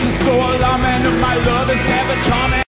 is so alarming, and my love is never charming.